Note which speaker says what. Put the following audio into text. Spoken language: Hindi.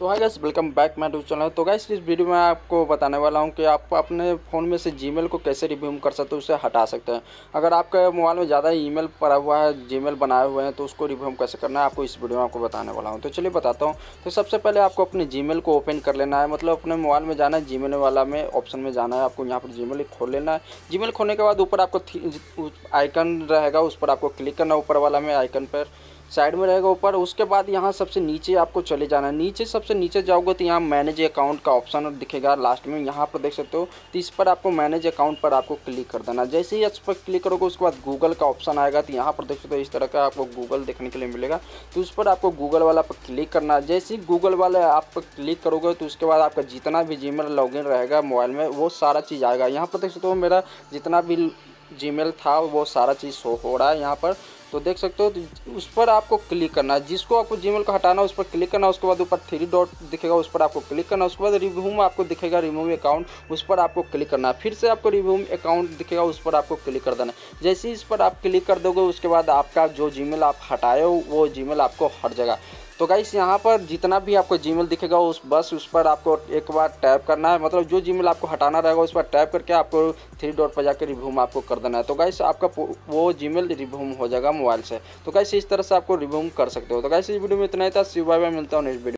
Speaker 1: तो hi guys welcome back my YouTube channel तो गाइस इस वीडियो में आपको बताने वाला हूँ कि आप अपने फ़ोन में से जीमेल को कैसे रिव्यूम कर सकते हो, उसे हटा सकते हैं। अगर आपके मोबाइल में ज़्यादा ईमेल पड़ा हुआ है जीमेल बनाए हुए हैं तो उसको रिव्यूम कैसे करना है, आपको इस वीडियो में आपको बताने वाला हूँ। तो चलिए बताता हूँ। तो सबसे पहले आपको अपने जी को ओपन कर लेना है। मतलब अपने मोबाइल में जाना है जी वाला में ऑप्शन में जाना है। आपको यहाँ पर जी खोल लेना है। जी खोलने के बाद ऊपर आपको आइकन रहेगा, उस पर आपको क्लिक करना ऊपर वाला में आइकन पर। साइड में रहेगा ऊपर, उसके बाद यहाँ सबसे नीचे आपको चले जाना है। नीचे सबसे नीचे जाओगे तो यहाँ मैनेज अकाउंट का ऑप्शन दिखेगा लास्ट में। यहाँ पर देख सकते हो तो इस पर आपको मैनेज अकाउंट पर आपको क्लिक कर देना। जैसे ही इस पर क्लिक करोगे, उसके बाद गूगल का ऑप्शन आएगा। तो यहाँ पर देख सकते हो, इस तरह का आपको गूगल देखने के लिए मिलेगा। तो उस पर आपको गूगल वाला पर क्लिक करना है। जैसे ही गूगल वाले आप पर क्लिक करोगे तो उसके बाद आपका जितना भी जी लॉगिन रहेगा मोबाइल में, वो सारा चीज़ आएगा। यहाँ पर देख सकते हो, मेरा जितना भी जीमेल था, वो सारा चीज़ शो हो रहा है। यहाँ पर तो देख सकते हो तो उस पर आपको क्लिक करना है। जिसको आपको जीमेल को हटाना है, उस पर क्लिक करना उसके बाद ऊपर थ्री डॉट दिखेगा, उस पर आपको क्लिक करना है, उसके बाद रिव्यूम आपको दिखेगा रिव्यूम अकाउंट उस पर आपको क्लिक करना है। फिर से आपको रिव्यूम अकाउंट दिखेगा, उस पर आपको क्लिक कर देना जैसे ही इस पर आप क्लिक कर दोगे, उसके बाद आपका जो जी आप हटाए हो, वो जी आपको हर जाएगा तो गाइस यहाँ पर जितना भी आपको जीमेल दिखेगा, उस बस उस पर आपको एक बार टैप करना है। मतलब जो जीमेल आपको हटाना रहेगा, उस पर टैप करके आपको थ्री डॉट पर जाकर रिव्यूम आपको कर देना है। तो गाइस आपका वो जीमेल रिव्यूम हो जाएगा मोबाइल से। तो गाइस इस तरह से आपको रिव्यूम कर सकते हो। तो गाइस इस वीडियो में इतना ही था। शिवाय मिलता हूँ नेक्स्ट वीडियो